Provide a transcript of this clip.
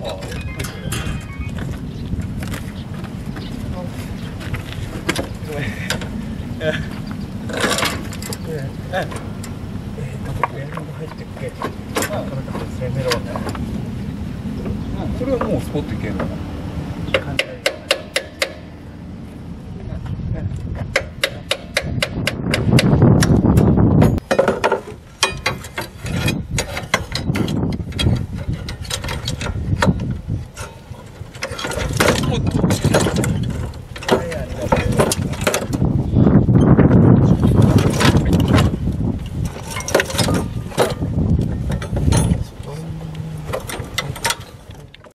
それはもうスポットいけるの？感じ вот.